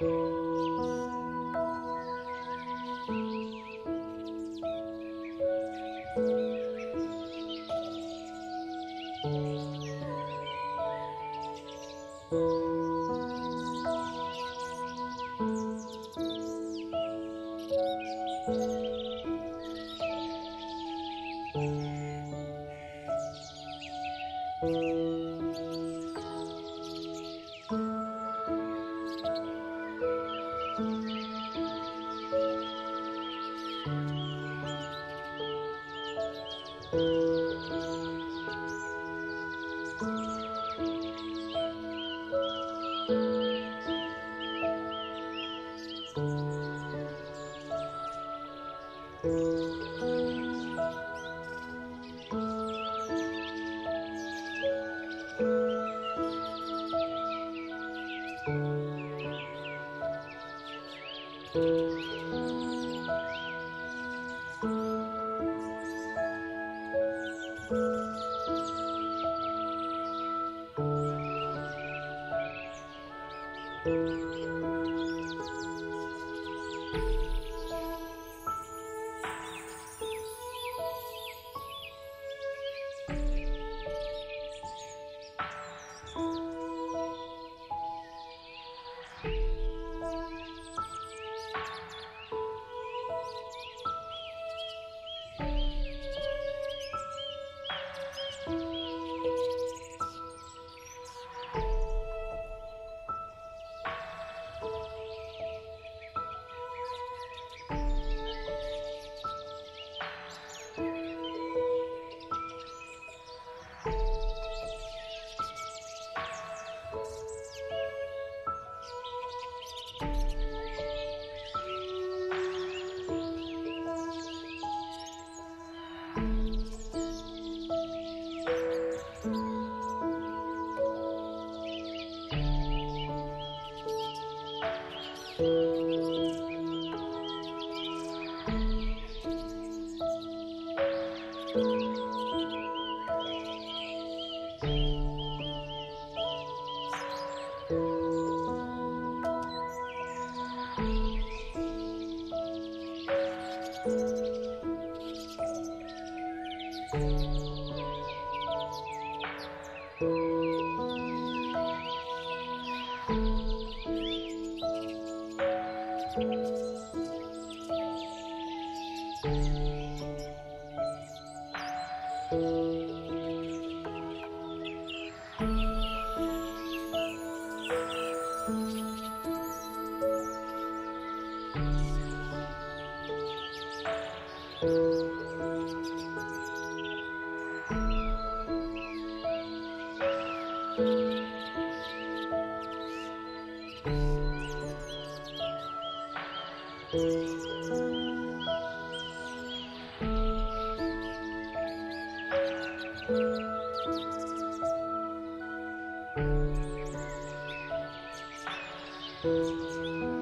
Música Música Música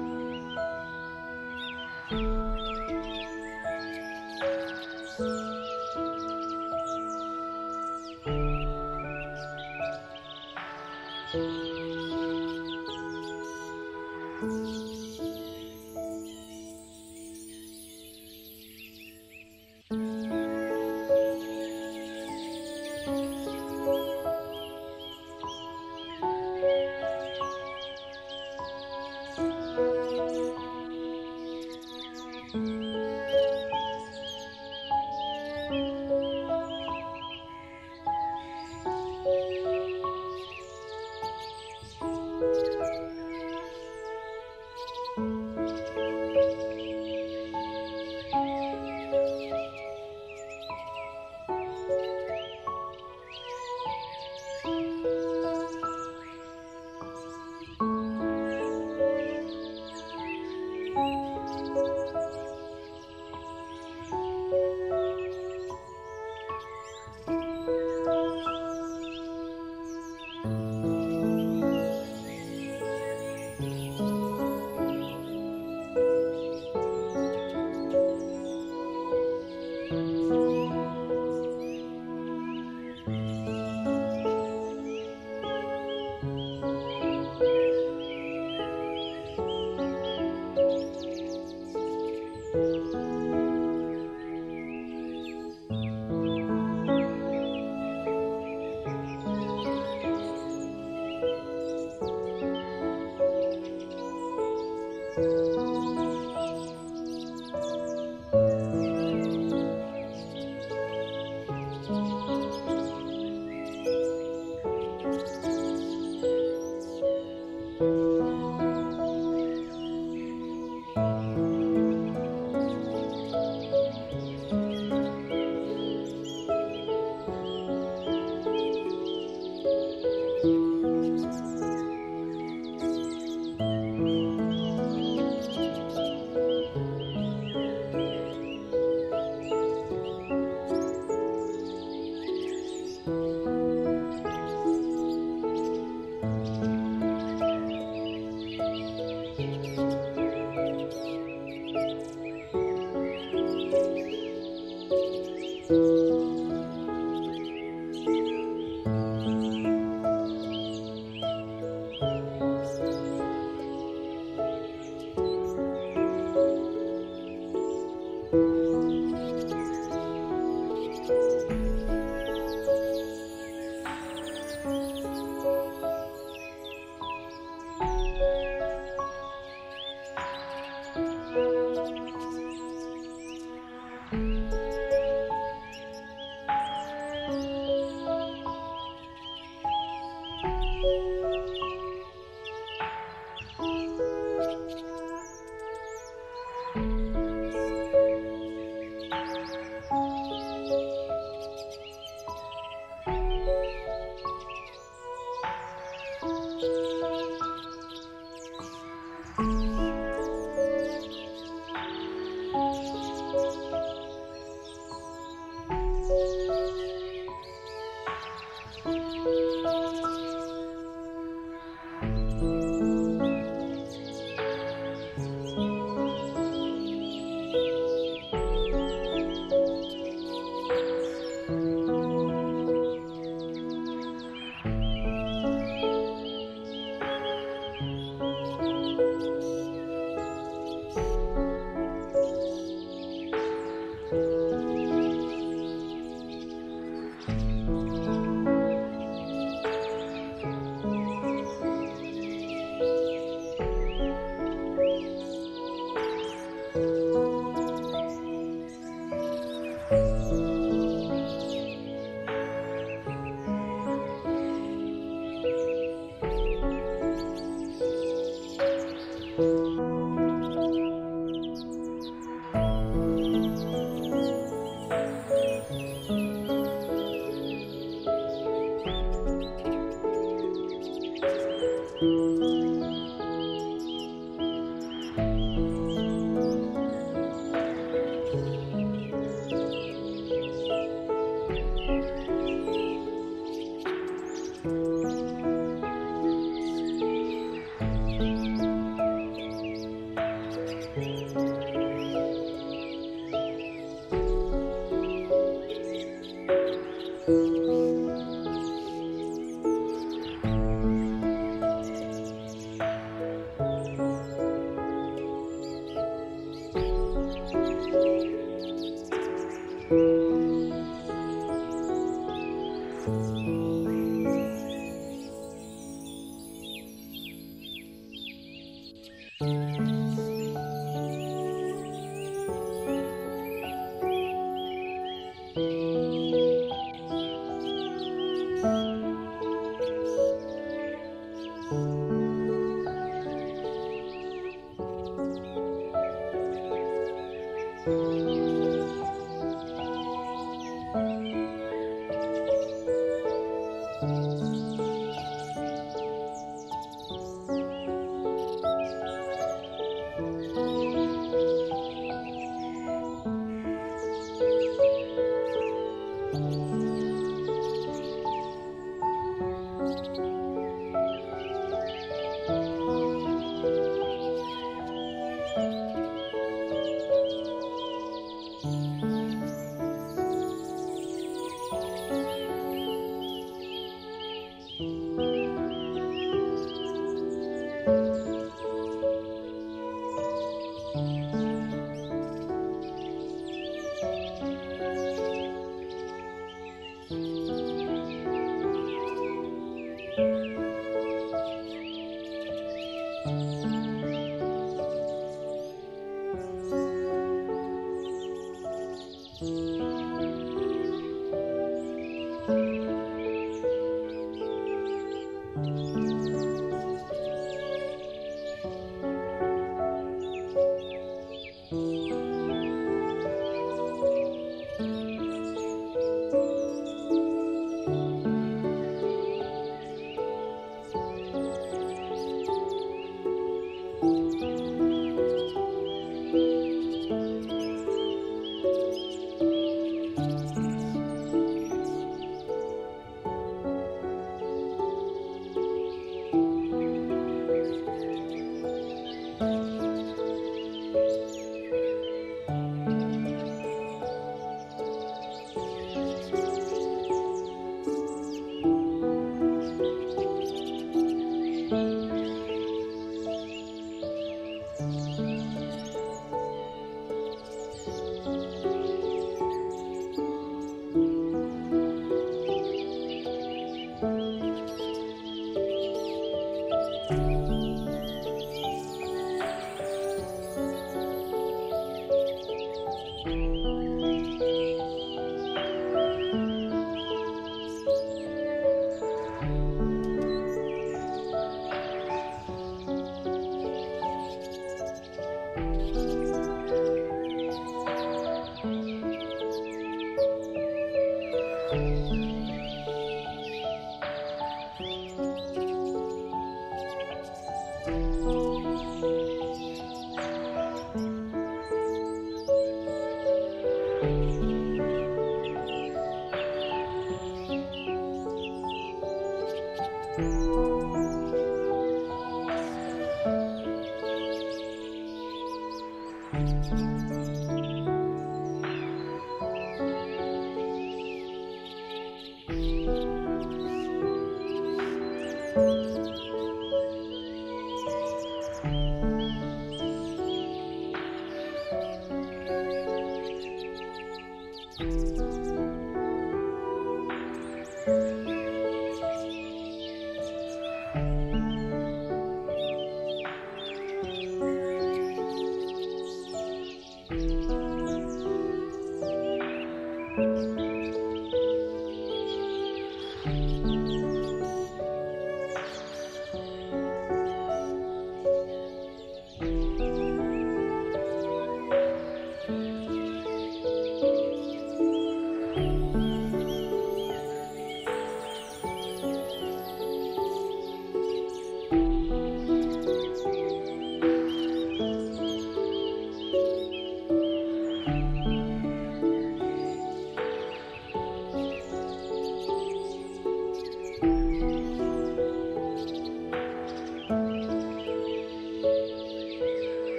Música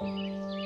Música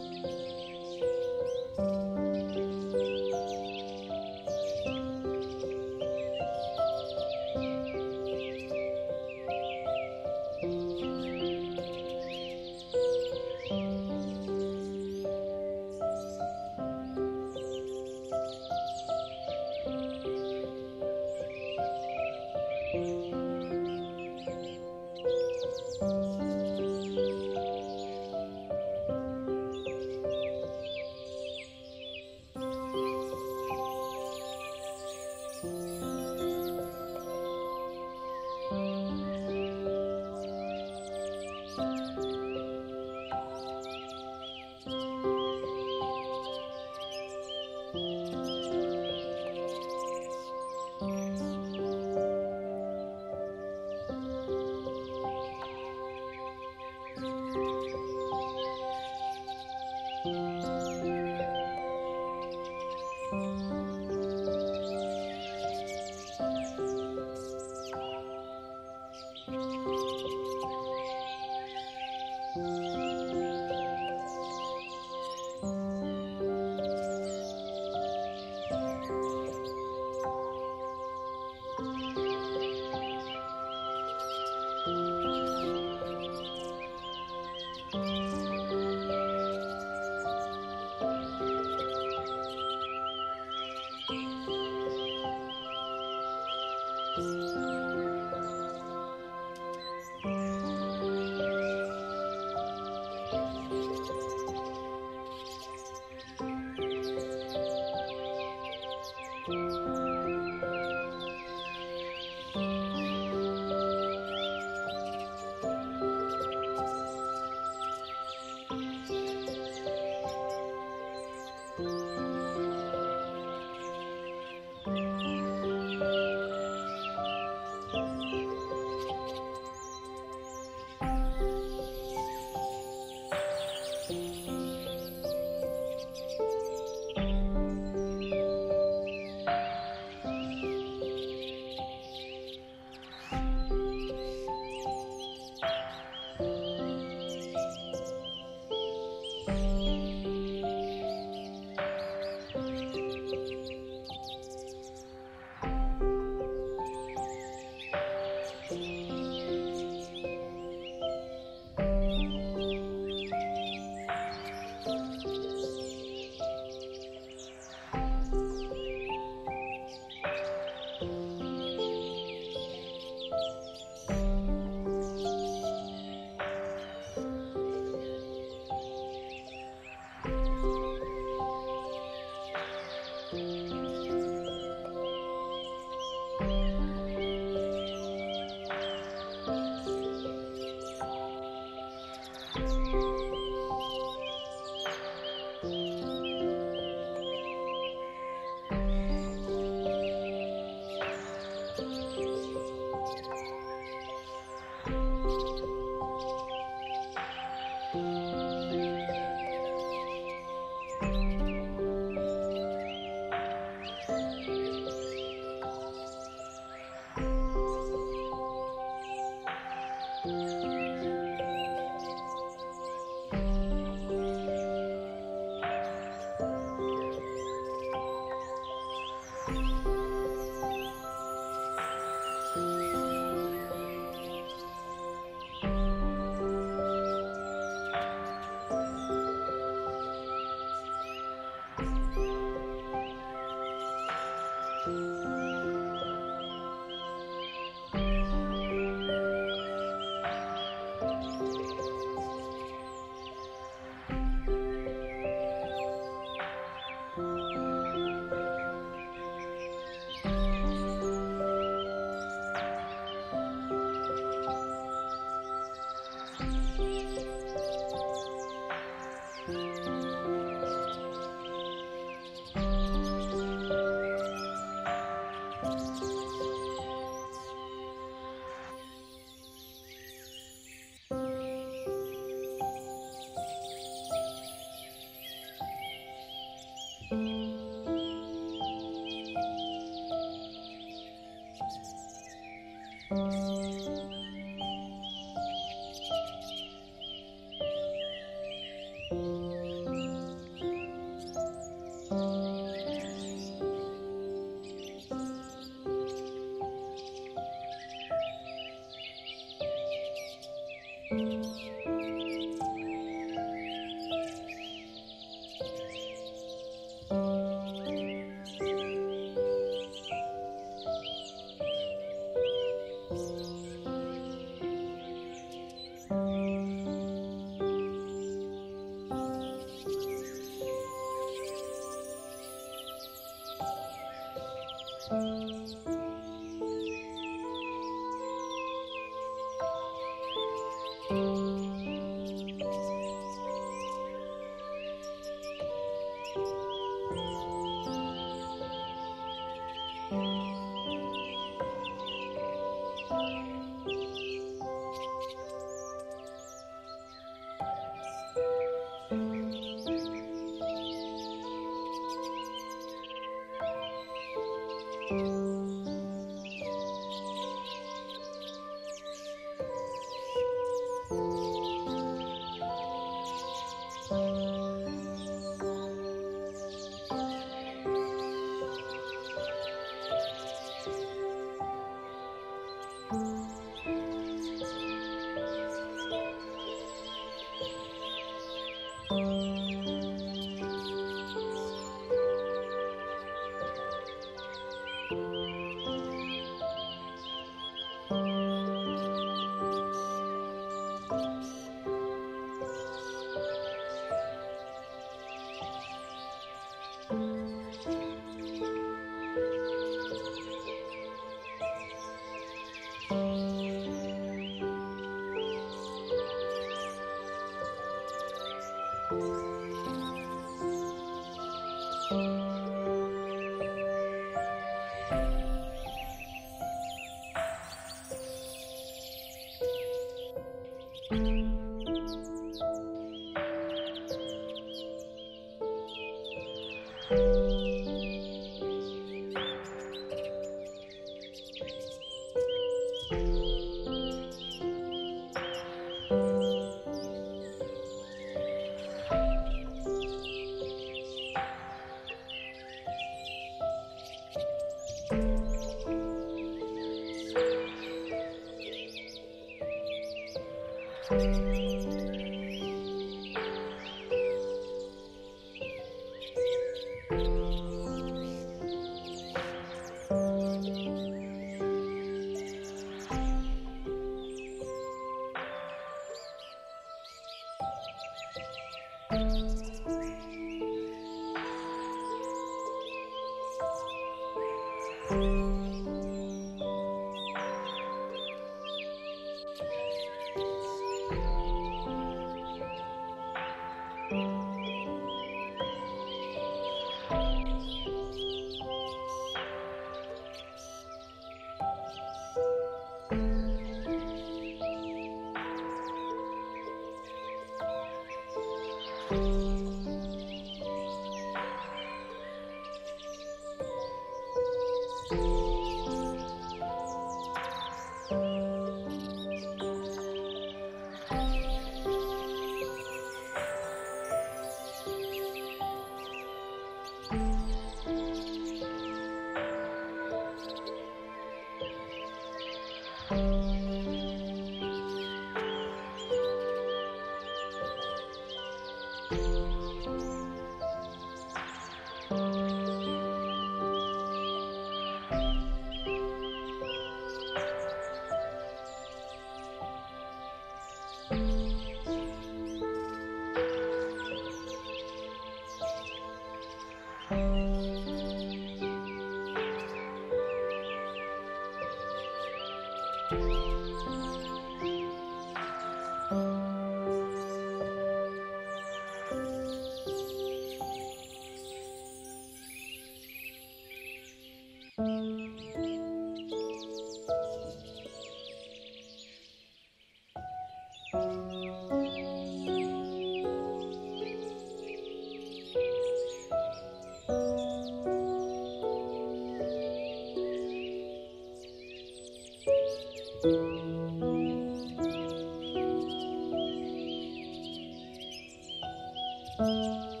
Música